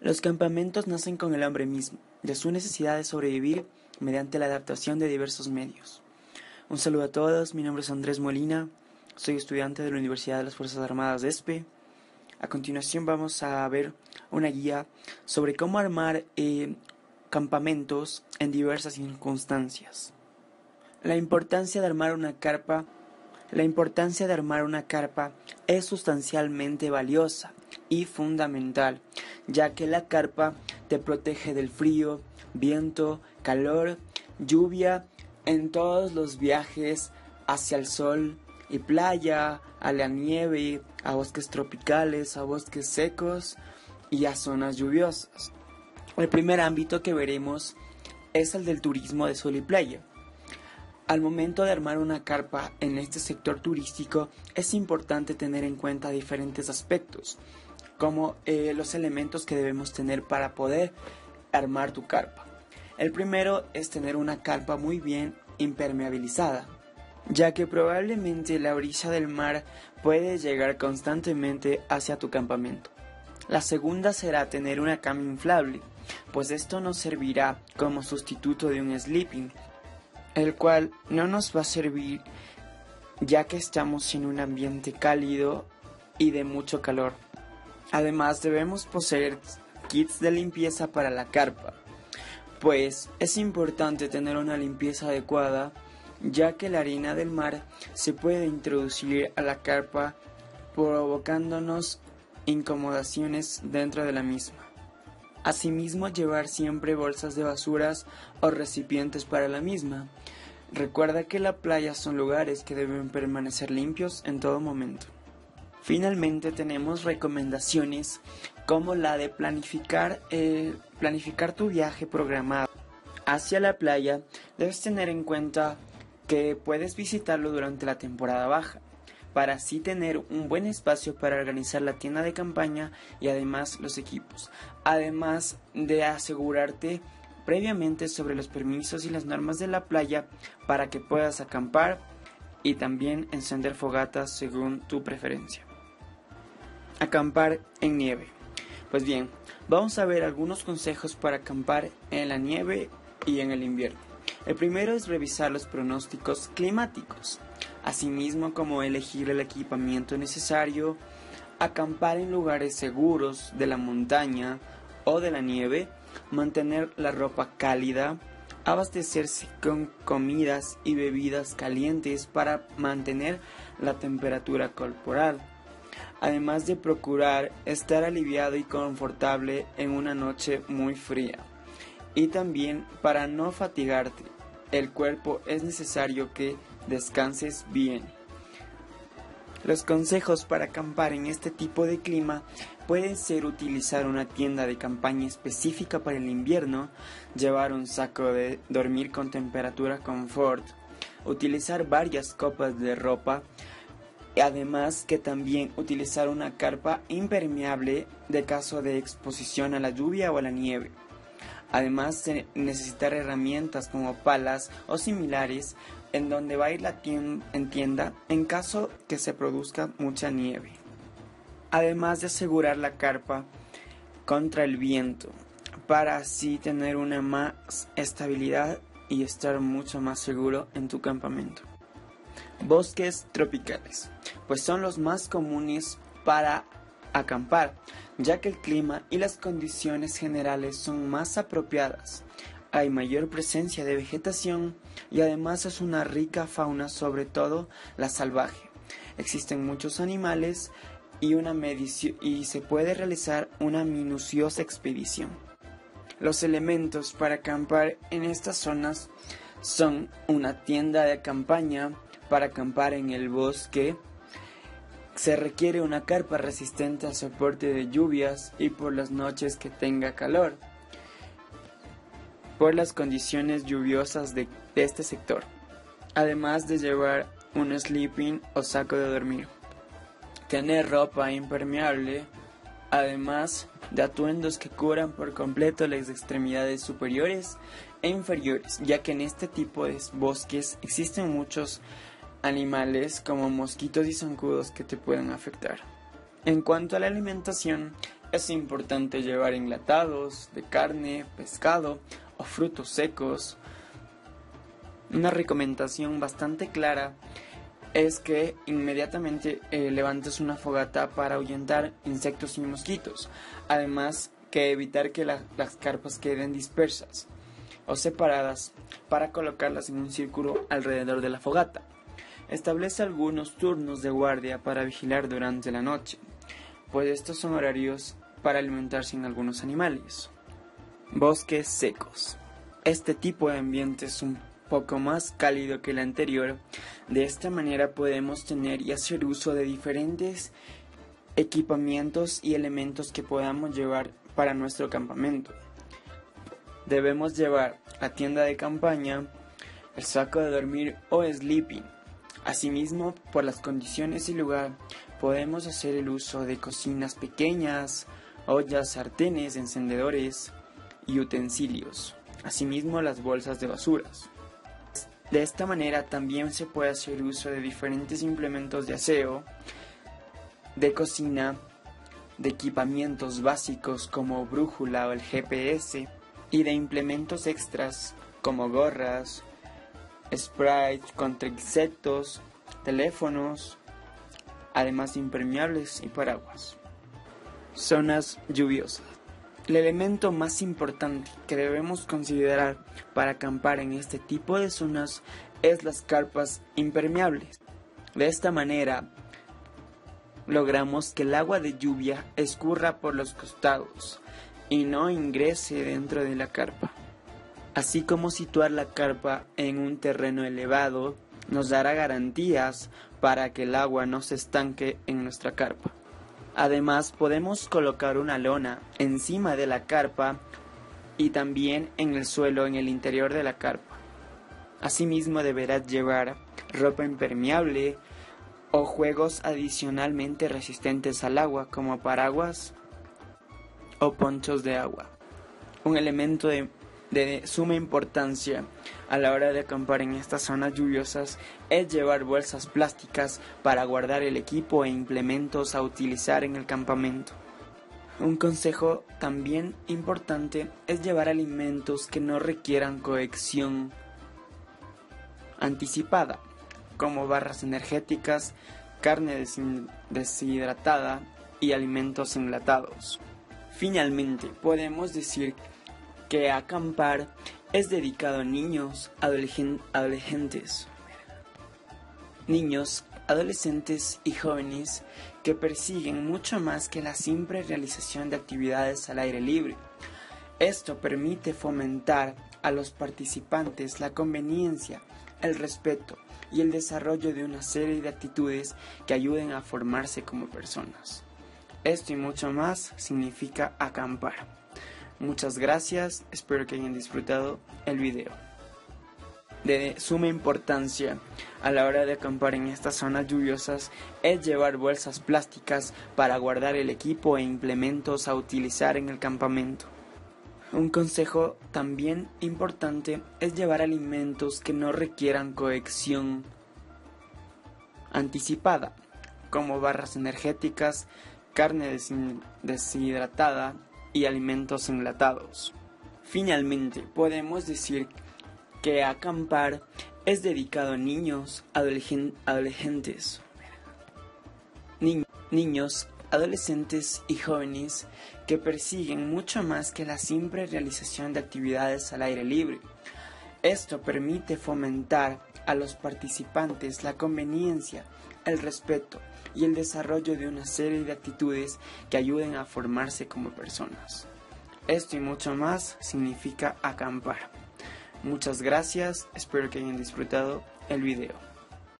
Los campamentos nacen con el hombre mismo, de su necesidad de sobrevivir mediante la adaptación de diversos medios. Un saludo a todos, mi nombre es Andrés Molina, soy estudiante de la Universidad de las Fuerzas Armadas de ESPE. A continuación vamos a ver una guía sobre cómo armar eh, campamentos en diversas circunstancias. La importancia de armar una carpa la importancia de armar una carpa es sustancialmente valiosa y fundamental, ya que la carpa te protege del frío, viento, calor, lluvia en todos los viajes hacia el sol y playa, a la nieve, a bosques tropicales, a bosques secos y a zonas lluviosas. El primer ámbito que veremos es el del turismo de sol y playa. Al momento de armar una carpa en este sector turístico es importante tener en cuenta diferentes aspectos, como eh, los elementos que debemos tener para poder armar tu carpa. El primero es tener una carpa muy bien impermeabilizada, ya que probablemente la orilla del mar puede llegar constantemente hacia tu campamento. La segunda será tener una cama inflable, pues esto nos servirá como sustituto de un sleeping el cual no nos va a servir ya que estamos en un ambiente cálido y de mucho calor. Además debemos poseer kits de limpieza para la carpa, pues es importante tener una limpieza adecuada ya que la harina del mar se puede introducir a la carpa provocándonos incomodaciones dentro de la misma. Asimismo, llevar siempre bolsas de basuras o recipientes para la misma. Recuerda que la playa son lugares que deben permanecer limpios en todo momento. Finalmente tenemos recomendaciones como la de planificar, eh, planificar tu viaje programado hacia la playa. Debes tener en cuenta que puedes visitarlo durante la temporada baja para así tener un buen espacio para organizar la tienda de campaña y además los equipos, además de asegurarte previamente sobre los permisos y las normas de la playa para que puedas acampar y también encender fogatas según tu preferencia. Acampar en nieve. Pues bien, vamos a ver algunos consejos para acampar en la nieve y en el invierno. El primero es revisar los pronósticos climáticos asimismo como elegir el equipamiento necesario, acampar en lugares seguros de la montaña o de la nieve, mantener la ropa cálida, abastecerse con comidas y bebidas calientes para mantener la temperatura corporal, además de procurar estar aliviado y confortable en una noche muy fría. Y también para no fatigarte, el cuerpo es necesario que descanses bien. Los consejos para acampar en este tipo de clima pueden ser utilizar una tienda de campaña específica para el invierno, llevar un saco de dormir con temperatura confort, utilizar varias copas de ropa, además que también utilizar una carpa impermeable de caso de exposición a la lluvia o a la nieve. Además, necesitar herramientas como palas o similares en donde va a ir la tienda, en tienda en caso que se produzca mucha nieve. Además de asegurar la carpa contra el viento para así tener una más estabilidad y estar mucho más seguro en tu campamento. Bosques tropicales, pues son los más comunes para acampar, ya que el clima y las condiciones generales son más apropiadas. Hay mayor presencia de vegetación y además es una rica fauna, sobre todo la salvaje. Existen muchos animales y, una y se puede realizar una minuciosa expedición. Los elementos para acampar en estas zonas son una tienda de campaña para acampar en el bosque, se requiere una carpa resistente a soporte de lluvias y por las noches que tenga calor, por las condiciones lluviosas de, este sector, además de llevar un sleeping o saco de dormir. Tener ropa impermeable, además de atuendos que cubran por completo las extremidades superiores e inferiores, ya que en este tipo de bosques existen muchos animales como mosquitos y zancudos que te pueden afectar. En cuanto a la alimentación, es importante llevar enlatados de carne, pescado o frutos secos. Una recomendación bastante clara es que inmediatamente eh, levantes una fogata para ahuyentar insectos y mosquitos. Además que evitar que las carpas queden dispersas o separadas para colocarlas en un círculo alrededor de la fogata. Establece algunos turnos de guardia para vigilar durante la noche, pues estos son horarios para alimentarse en algunos animales. Bosques secos. Este tipo de ambiente es un poco más cálido que el anterior. De esta manera podemos tener y hacer uso de diferentes equipamientos y elementos que podamos llevar para nuestro campamento. Debemos llevar la tienda de campaña, el saco de dormir o sleeping. Asimismo, por las condiciones y lugar, podemos hacer el uso de cocinas pequeñas, ollas, sartenes, encendedores y utensilios. Asimismo, las bolsas de basuras. De esta manera también se puede hacer uso de diferentes implementos de aseo, de cocina, de equipamientos básicos como brújula o el GPS y de implementos extras como gorras, sprites contra insectos, teléfonos, además de impermeables y paraguas. Zonas lluviosas. El elemento más importante que debemos considerar para acampar en este tipo de zonas es las carpas impermeables. De esta manera, logramos que el agua de lluvia escurra por los costados y no ingrese dentro de la carpa. Así como situar la carpa en un terreno elevado nos dará garantías para que el agua no se estanque en nuestra carpa. Además podemos colocar una lona encima de la carpa y también en el suelo en el interior de la carpa. Asimismo deberás llevar ropa impermeable o juegos adicionalmente resistentes al agua como paraguas o ponchos de agua. Un elemento de de suma importancia a la hora de acampar en estas zonas lluviosas es llevar bolsas plásticas para guardar el equipo e implementos a utilizar en el campamento. Un consejo también importante es llevar alimentos que no requieran cohección anticipada, como barras energéticas, carne deshidratada y alimentos enlatados. Finalmente, podemos decir que acampar es dedicado a niños, adolescentes, niños, adolescentes y jóvenes que persiguen mucho más que la simple realización de actividades al aire libre. Esto permite fomentar a los participantes la conveniencia, el respeto y el desarrollo de una serie de actitudes que ayuden a formarse como personas. Esto y mucho más significa acampar. Muchas gracias, espero que hayan disfrutado el video. De suma importancia a la hora de acampar en estas zonas lluviosas es llevar bolsas plásticas para guardar el equipo e implementos a utilizar en el campamento. Un consejo también importante es llevar alimentos que no requieran cohección anticipada, como barras energéticas, carne deshidratada, alimentos enlatados. Finalmente, podemos decir que acampar es dedicado a niños, adolescentes, niños, adolescentes y jóvenes que persiguen mucho más que la simple realización de actividades al aire libre. Esto permite fomentar a los participantes la conveniencia, el respeto y el desarrollo de una serie de actitudes que ayuden a formarse como personas. Esto y mucho más significa acampar. Muchas gracias, espero que hayan disfrutado el video.